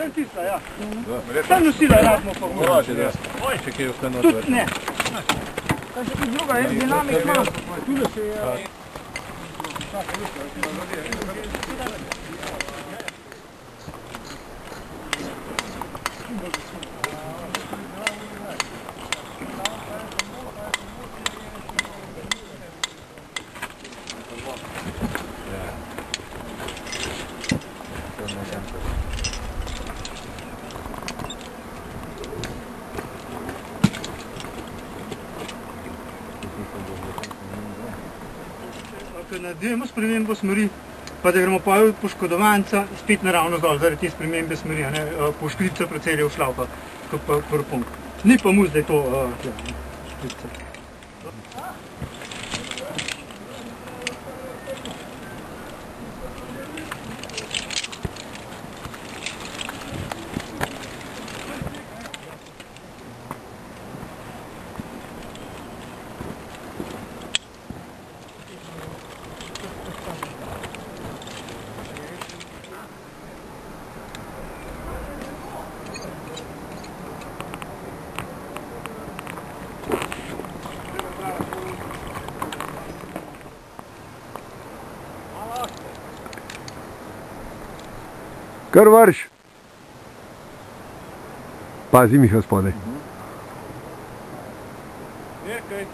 Sem tista, ja. Sem nosila, radimo pa gor. Moraš, da. Oj, če kje ostane Tudi odvrti. ne. Kaj še kaj druga, jaz dinamik imam. Tule se je... Ko naredimo spremembo smeri, pa da gremo pa od poškodovanca spet naravno dol, zaradi te spremembe smeri, ne, eh, po šprico precelje v šlaupa, kot pa prvi punkt. Ni pa mu zdaj to, uh, tja, ne, šprica. Kar vrš. Pazi, Miha, spodaj. Ti,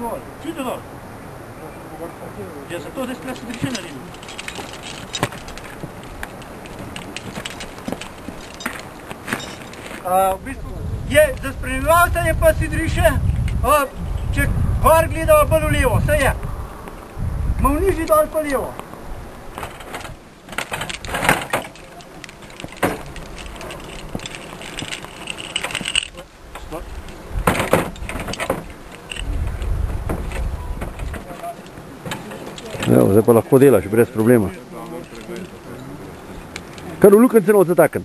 Volte. C'è due volte. Ja zato da sploh se še naredil. Uh, v bistvu je, za spremljevalca je pa si driše, uh, če gor gleda bolj v levo, vse je. Ma v nižji dol pa levo. Evo, zdaj pa lahko delaš brez problema. Kar v lukence not zataken.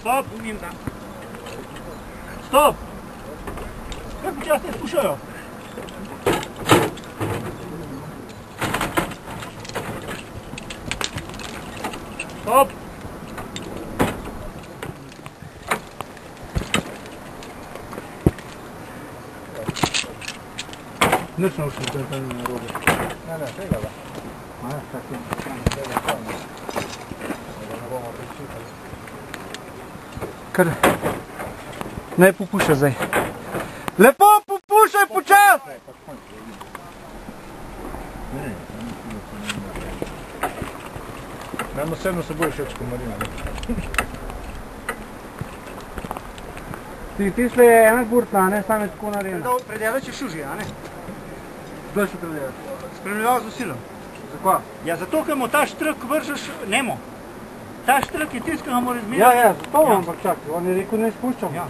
Stop! Stop! Kako počasi spuščajo? Stop! Nič ne ušli, to je tam narobe. Ne, ne, tega da. A, tak je. Kar... Ne popuščaj zdaj. Lepo popuščaj počas! Nam osebno se bolj všeč kot Marina. Ti, tisle je ena gurtna, ne, sam je tako narejen. Predelač je šuži, a ne? Kdo še predelaš? Spremljeval z usilom. Zakaj? Ja, zato, ker mu ta štrk vržeš nemo. Ta štrk je tisti, ki ga mora zmerati. Ja, ja, zato ja. ampak čakaj, on je rekel, ne spuščam. Ja.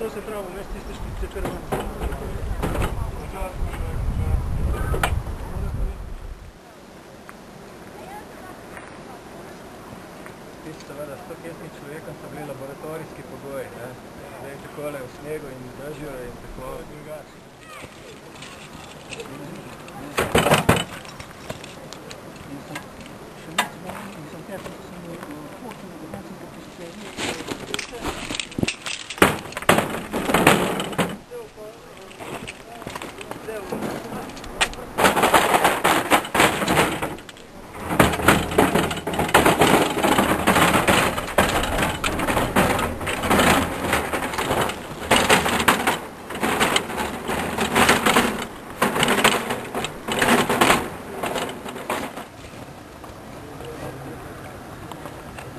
To se pravi, vmes tiste špice. Tisti seveda 105 človekom so bili laboratorijski pogoji, ne. Zdaj takole v snegu in držijo in tako drugače.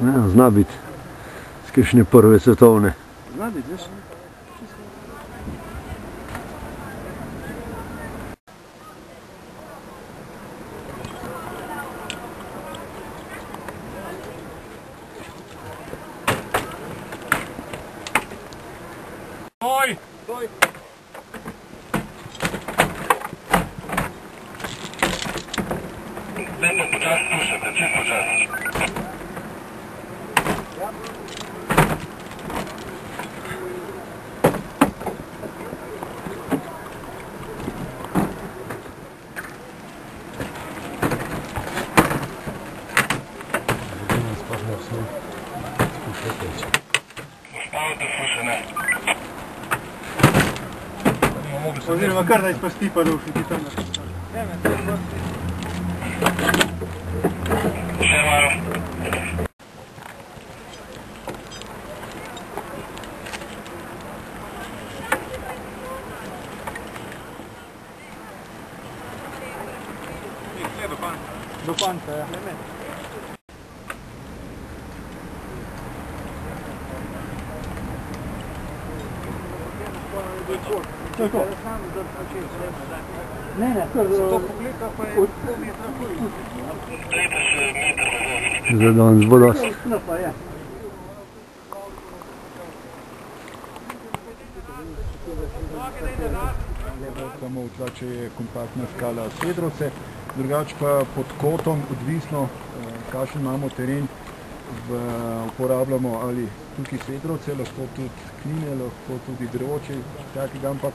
Ja, zna biti. Z kakšne prve svetovne. Zna biti, veš? Stoj! Stoj! Oziroma kar da izpusti pa da ušiti tam na Do konca, ja. To je to. Ne, ne. To je pol metra Za danes bo dosti. pa je. Samo tla, če je kompaktna skala Sedrovce, drugače pa pod kotom, odvisno, eh, kakšen imamo teren, v, uporabljamo ali tukaj Sedrovce, lahko tudi kline, lahko tudi droče, takega, ampak